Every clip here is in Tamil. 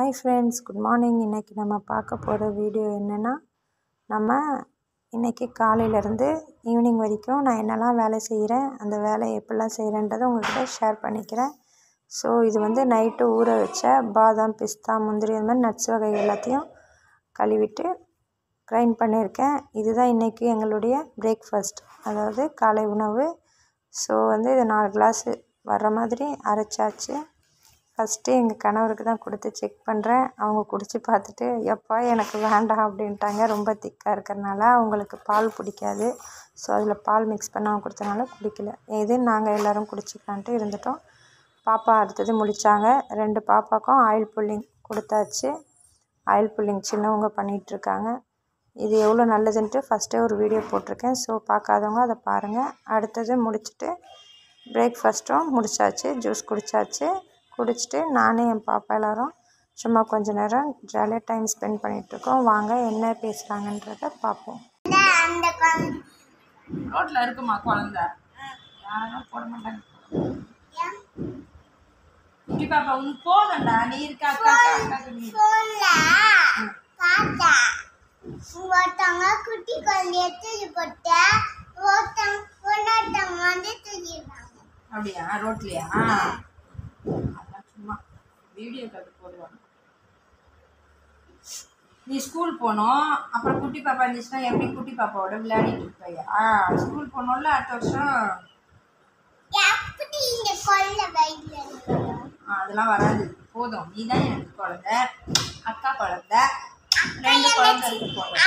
ஹாய் ஃப்ரெண்ட்ஸ் குட் மார்னிங் இன்றைக்கி நம்ம பார்க்க போகிற வீடியோ என்னென்னா நம்ம இன்றைக்கி காலையிலேருந்து ஈவினிங் வரைக்கும் நான் என்னெல்லாம் வேலை செய்கிறேன் அந்த வேலையை எப்படிலாம் செய்கிறேன்றதை உங்கள்கிட்ட ஷேர் பண்ணிக்கிறேன். ஸோ இது வந்து நைட்டு ஊற வச்ச பாதாம் பிஸ்தா முந்திரி அந்த மாதிரி நட்ஸ் வகை எல்லாத்தையும் கழுவிட்டு கிரைண்ட் பண்ணியிருக்கேன். இதுதான் இன்றைக்கி எங்களுடைய பிரேக்ஃபாஸ்ட் அதாவது காலை உணவு. ஸோ வந்து இது நாலு கிளாஸு வர்ற மாதிரி அரைச்சாச்சு. ஃபஸ்ட்டு எங்கள் கணவருக்கு தான் கொடுத்து செக் பண்ணுறேன். அவங்க குடித்து பார்த்துட்டு எப்பா எனக்கு வேண்டாம் அப்படின்ட்டாங்க. ரொம்ப திக்காக இருக்கிறனால அவங்களுக்கு பால் பிடிக்காது. ஸோ அதில் பால் மிக்ஸ் பண்ணாமல் கொடுத்தனால குடிக்கல. இது நாங்கள் எல்லோரும் குடிச்சிக்கலான்ட்டு இருந்துட்டோம். பாப்பா அடுத்தது முடித்தாங்க ரெண்டு பாப்பாக்கும் ஆயில் புல்லிங் கொடுத்தாச்சு. ஆயில் புல்லிங் சின்னவங்க பண்ணிகிட்ருக்காங்க. இது எவ்வளோ நல்லதுன்ட்டு ஃபஸ்ட்டே ஒரு வீடியோ போட்டிருக்கேன். ஸோ பார்க்காதவங்க அதை பாருங்கள் அடுத்தது முடிச்சுட்டு பிரேக்ஃபாஸ்ட்டும் முடிச்சாச்சு. ஜூஸ் குடித்தாச்சு குடிச்சிட்டு நானும் என் பாப்பா எல்லோரும் சும்மா கொஞ்ச நேரம் ஜாலியாக டைம் ஸ்பெண்ட் பண்ணிகிட்ருக்கோம் வாங்க என்ன பேசுகிறாங்கன்றத பார்ப்போம் ரோட்ல இருக்குமா குழந்தை? யாரும் போட மாட்டாங்க. குட்டி பாப்பா உனக்கு போதண்டா நீ இருக்க அக்கா அக்கா, ஒருத்தவங்க குட்டி குழந்தைய தூக்கி போட்டு ஒருத்தவங்க வந்து தூக்கிடுறாங்க அப்படியா? ரோட்லயா? அதான் சும்மா வீடியோ கட்டு போடுவாங்க. நீ ஸ்கூல் போனோம் அப்புறம் குட்டி பாப்பா இருந்துச்சுன்னா எப்படி குட்டி பாப்பாவோட விளையாடிட்டு இருப்பையா? ஸ்கூல் போனோம்ல அடுத்த வருஷம். அதெல்லாம் வராது. போதும். நீ தான் எனக்கு குழந்தை அக்கா குழந்தை ரெண்டு குழந்தை இருக்கு போதும்.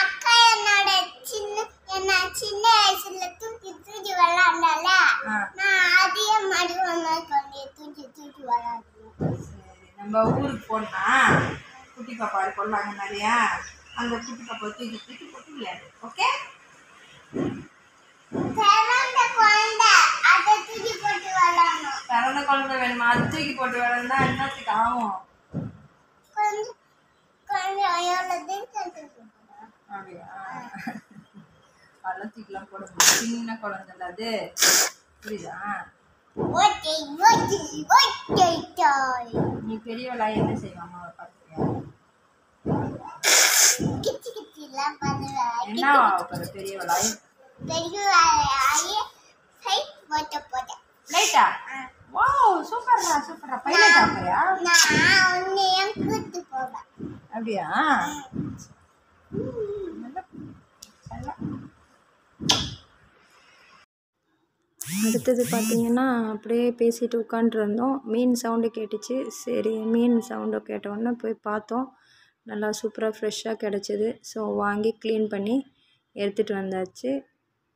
குட்டி பாப்பா இருக்கும்ல அங்கே நிறையா அந்த குட்டி பாப்பா தூக்கி தூக்கி போட்டு விளையாடு ஓகே பிறந்த குழந்தை குழந்தை வேணுமா? அது தூக்கி போட்டு விளையாடுனா என்னத்துக்கு ஆகும்? அப்படியா? அதெல்லாம் தூக்கிலாம் போட சின்ன குழந்தைல அது. புரியுதா? நீ பெரியவளா என்ன செய்வா அம்மாவை என்ன போட்டு லைட்டா வாவ் பைலட் ஆகுறியா நான் கூட்டு போவேன். அப்படியா? அடுத்தது பார்த்திங்கன்னா அப்படியே பேசிட்டு உட்காண்ட்ருந்தோம் மீன் சவுண்டு கேட்டுச்சு. சரி மீன் சவுண்டு கேட்டோன்னே போய் பார்த்தோம். நல்லா சூப்பராக ஃப்ரெஷ்ஷாக கிடச்சிது. ஸோ வாங்கி க்ளீன் பண்ணி எடுத்துகிட்டு வந்தாச்சு.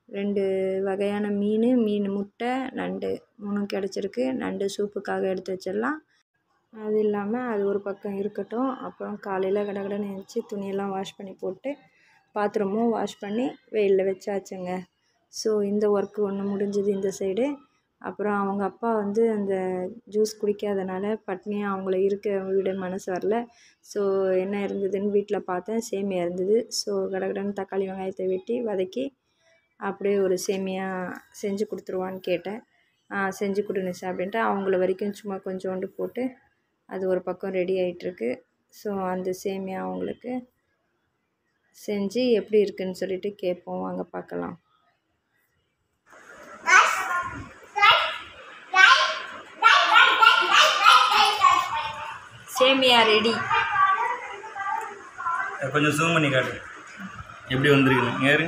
ரெண்டு வகையான மீன் மீன் முட்டை நண்டு. மூணும் கிடச்சிருக்கு. நண்டு சூப்புக்காக எடுத்து வச்சிடலாம். அது இல்லாமல் அது ஒரு பக்கம் இருக்கட்டும். அப்புறம் காலையில் கடகடன்னு நினச்சி துணியெல்லாம் வாஷ் பண்ணி போட்டு பாத்திரமும் வாஷ் பண்ணி வெயிலில் வச்சாச்சுங்க. ஸோ இந்த ஒர்க்கு ஒன்று முடிஞ்சுது இந்த சைடு அப்புறம் அவங்க அப்பா வந்து அந்த ஜூஸ் குடிக்காதனால பட்னியாக அவங்கள இருக்க விட மனசு வரல. ஸோ என்ன இருந்ததுன்னு வீட்டில் பார்த்தேன். சேமியா இருந்தது. ஸோ கடகடன்னு தக்காளி வெங்காயத்தை வெட்டி வதக்கி அப்படியே ஒரு சேமியா செஞ்சு கொடுத்துருவான்னு கேட்டேன். ஆ செஞ்சு கொடுங்க சார் அப்படின்ட்டு அவங்கள வரைக்கும் சும்மா கொஞ்சோண்டு போட்டு அது ஒரு பக்கம் ரெடி ஆகிட்டுருக்கு ஸோ அந்த சேமியா அவங்களுக்கு செஞ்சு எப்படி இருக்குன்னு சொல்லிட்டு கேட்போம். வாங்க பார்க்கலாம். சேமியா ரெடி. கொஞ்சம் ஜூம் பண்ணி காட்டு. எப்படி வந்திருக்குன்னு. ஏறு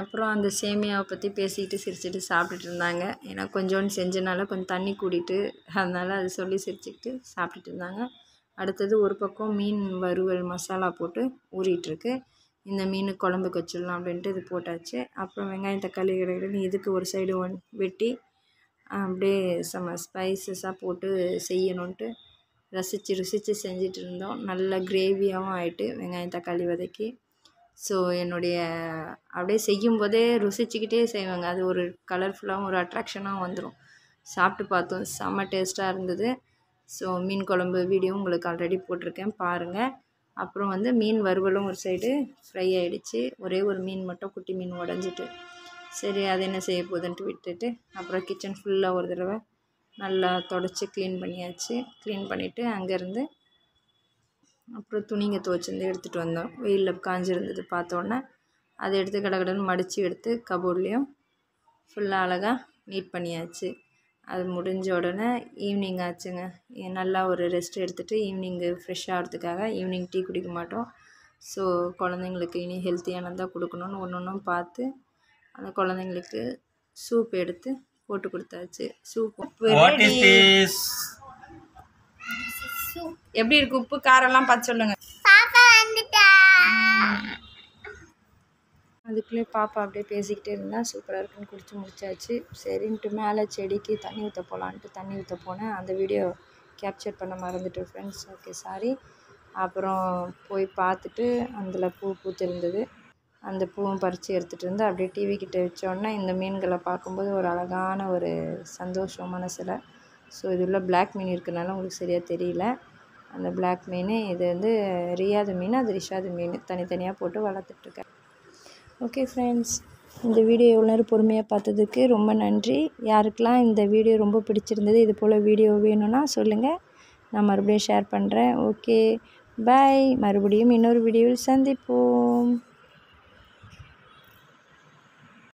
அப்புறம் அந்த சேமியாவை பற்றி பேசிக்கிட்டு சிரிச்சிட்டு சாப்பிட்டுட்டு இருந்தாங்க. ஏன்னா கொஞ்சோண்டு செஞ்சனால கொஞ்சம் தண்ணி கூடிட்டு அதனால் அது சொல்லி சிரிச்சுக்கிட்டு சாப்பிட்டுட்டு இருந்தாங்க. அடுத்தது ஒரு பக்கம் மீன் வறுவல் மசாலா போட்டு ஊறிட்டுருக்கு இந்த மீன் குழம்புக்கு வச்சிடலாம் அப்படின்ட்டு இது போட்டாச்சு. அப்புறம் வெங்காயம் தக்காளி கிடையாது இதுக்கு ஒரு சைடு ஒன் வெட்டி அப்படியே செம்ம ஸ்பைசஸாக போட்டு செய்யணுன்ட்டு ரசித்து ருசித்து செஞ்சிட்டு இருந்தோம். நல்ல கிரேவியாகவும் ஆயிட்டு வெங்காயம் தக்காளி வதக்கி. ஸோ என்னுடைய அப்படியே செய்யும்போதே ருசிச்சுக்கிட்டே செய்வாங்க. அது ஒரு கலர்ஃபுல்லாகவும் ஒரு அட்ராக்ஷனாகவும் வந்துடும் சாப்பிட்டு பார்த்தோம். செம்ம டேஸ்ட்டாக இருந்தது. ஸோ மீன் குழம்பு வீடியோ உங்களுக்கு ஆல்ரெடி போட்டிருக்கேன். பாருங்கள் அப்புறம் வந்து மீன் வறுவலும் ஒரு சைடு ஃப்ரை ஆகிடுச்சு ஒரே ஒரு மீன் மட்டும் குட்டி மீன் உடஞ்சிட்டு. சரி அது என்ன செய்ய போகுதுன்ட்டு விட்டுட்டு அப்புறம் கிச்சன் ஃபுல்லாக ஒரு தடவை நல்லா தொடச்சி க்ளீன் பண்ணியாச்சு. க்ளீன் பண்ணிவிட்டு அங்கேருந்து அப்புறம் துணிங்க துவச்சிருந்து எடுத்துகிட்டு வந்தோம். வெயிலில் காஞ்சிருந்தது பார்த்தோன்னே அதை எடுத்து கடகடன்னு மடித்து எடுத்து கபோர்ட்லேயும் ஃபுல்லாக அழகாக நீட் பண்ணியாச்சு. அது முடிஞ்ச உடனே ஈவினிங் ஆச்சுங்க. நல்லா ஒரு ரெஸ்ட் எடுத்துகிட்டு ஈவினிங்கு ஃப்ரெஷ் ஆகிறதுக்காக ஈவினிங் டீ குடிக்க மாட்டோம். ஸோ குழந்தைங்களுக்கு இனி ஹெல்த்தியானதாக கொடுக்கணுன்னு ஒன்று ஒன்றும் பார்த்து அந்த குழந்தைங்களுக்கு சூப் எடுத்து போட்டு கொடுத்தாச்சு. சூப் வாட் இஸ் திஸ் எப்படி இருக்கு உப்பு? காரம்லாம் பார்த்து சொல்லுங்க பாப்பா வந்துட்டா அதுக்குள்ளே பாப்பா அப்படியே பேசிக்கிட்டே இருந்தால் சூப்பராக இருக்குன்னு குடிச்சு முடிச்சாச்சு. சரின்ட்டு மேலே செடிக்கு தண்ணி ஊற்ற போகலான்ட்டு தண்ணி ஊற்ற போனேன். அந்த வீடியோ கேப்சர் பண்ண மறந்துட்டு ஃப்ரெண்ட்ஸ் ஓகே சாரி அப்புறம் போய் பார்த்துட்டு அதில் பூ பூத்திருந்தது. அந்த பூவும் பறித்து எடுத்துகிட்டு வந்து அப்படியே டிவி கிட்டே வச்சோன்னே இந்த மீன்களை பார்க்கும்போது ஒரு அழகான ஒரு சந்தோஷம் மனசில். ஸோ இது உள்ள பிளாக் மீன் இருக்கனால உங்களுக்கு சரியாக தெரியல. அந்த பிளாக் மீன் இது வந்து ரியாது மீன் அது ரிஷாது மீன் தனித்தனியாக போட்டு வளர்த்துட்ருக்கேன் ஓகே ஃப்ரெண்ட்ஸ் இந்த வீடியோ எவ்வளோ நேரம் பொறுமையாக பார்த்ததுக்கு ரொம்ப நன்றி. யாருக்கெல்லாம் இந்த வீடியோ ரொம்ப பிடிச்சிருந்தது இது போல் வீடியோ வேணும்னா சொல்லுங்கள் நான் மறுபடியும் ஷேர் பண்ணுறேன் ஓகே பாய் மறுபடியும் இன்னொரு வீடியோவில் சந்திப்போம்.